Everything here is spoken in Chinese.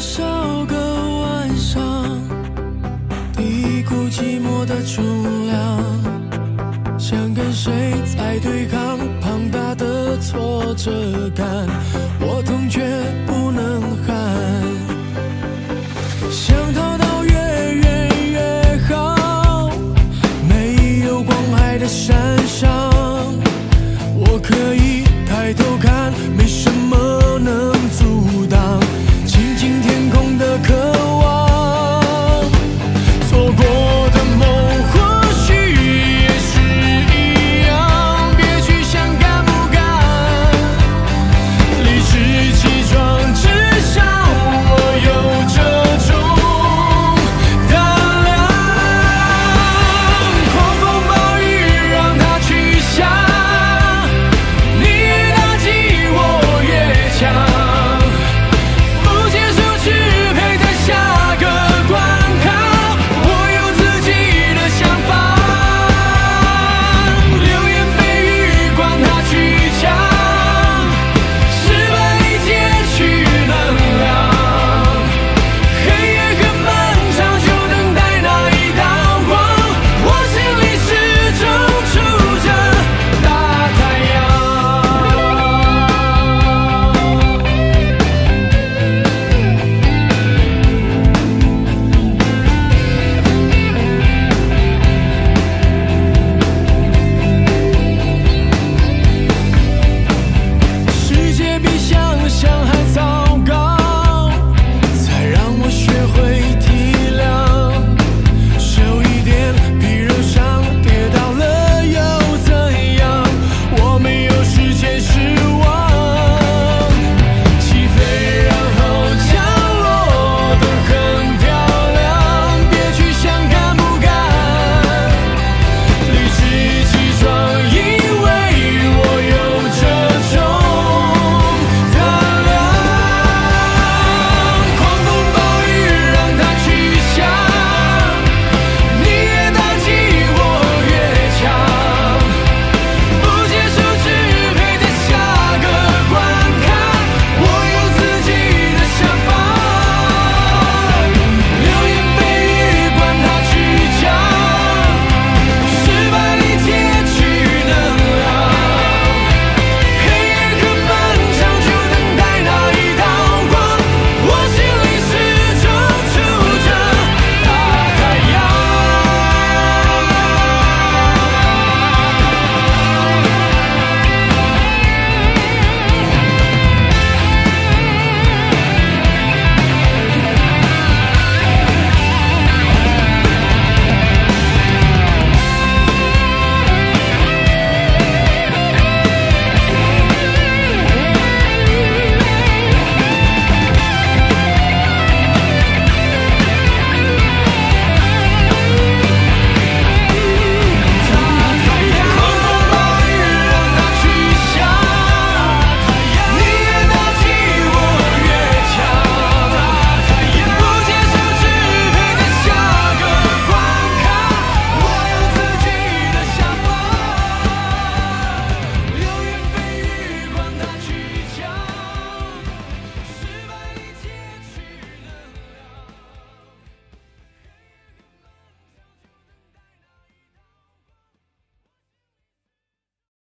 多少个晚上，低谷寂寞的重量，想跟谁在对抗庞大的挫折感，我痛却不能喊，想逃到越远越好，没有光海的山上，我可以。